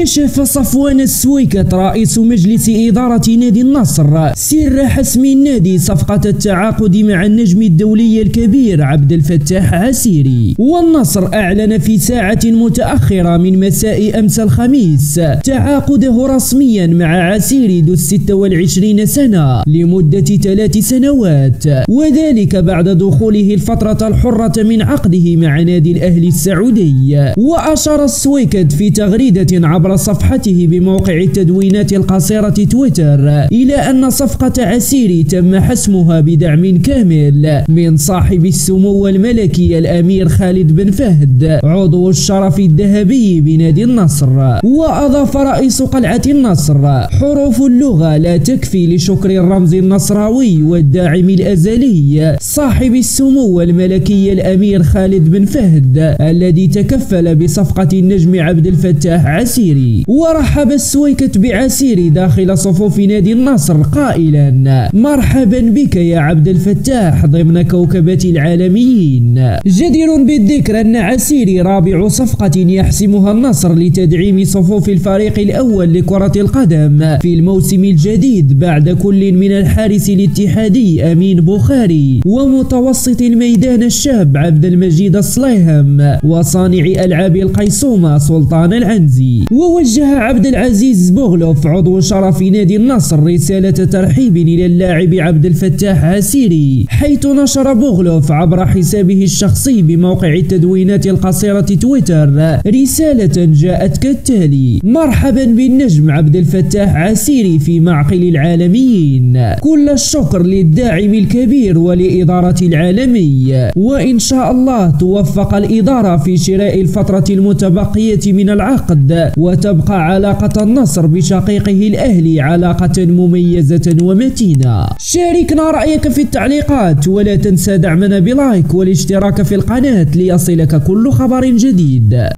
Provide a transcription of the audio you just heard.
كشف صفوان السويكت رئيس مجلس إدارة نادي النصر. سر حسم النادي صفقة التعاقد مع النجم الدولي الكبير عبد الفتاح عسيري. والنصر أعلن في ساعة متأخرة من مساء أمس الخميس تعاقده رسميا مع عسيري ذو الستة والعشرين سنة لمدة ثلاث سنوات. وذلك بعد دخوله الفترة الحرة من عقده مع نادي الأهلي السعودي. وأشار السويكت في تغريدة عبر صفحته بموقع التدوينات القصيرة تويتر إلى أن صفقة عسيري تم حسمها بدعم كامل من صاحب السمو الملكي الأمير خالد بن فهد عضو الشرف الذهبي بنادي النصر. وأضاف رئيس قلعة النصر حروف اللغة لا تكفي لشكر الرمز النصراوي والداعم الأزلي صاحب السمو الملكي الأمير خالد بن فهد الذي تكفل بصفقة النجم عبد الفتاح عسيري. ورحب السويكت بعسيري داخل صفوف نادي النصر قائلا. مرحبا بك يا عبد الفتاح ضمن كوكبة العالميين. جدير بالذكر أن عسيري رابع صفقة يحسمها النصر لتدعيم صفوف الفريق الأول لكرة القدم. في الموسم الجديد بعد كل من الحارس الاتحادي أمين بخاري ومتوسط الميدان الشاب عبد المجيد الصليهم وصانع ألعاب القيصومة سلطان العنزي. ووجه عبد العزيز بوغلوف عضو شرف نادي النصر رسالة ترحيب إلى اللاعب عبد الفتاح عسيري حيث نشر بوغلوف عبر حسابه الشخصي بموقع التدوينات القصيرة تويتر رسالة جاءت كالتالي مرحبا بالنجم عبد الفتاح عسيري في معقل العالميين. كل الشكر للداعم الكبير ولإدارة العالمي. وإن شاء الله توفق الإدارة في شراء الفترة المتبقية من العقد. وتبقى علاقة النصر بشقيقه الأهلي علاقة مميزة ومتينة. شاركنا رأيك في التعليقات ولا تنسى دعمنا بلايك والاشتراك في القناة ليصلك كل خبر جديد.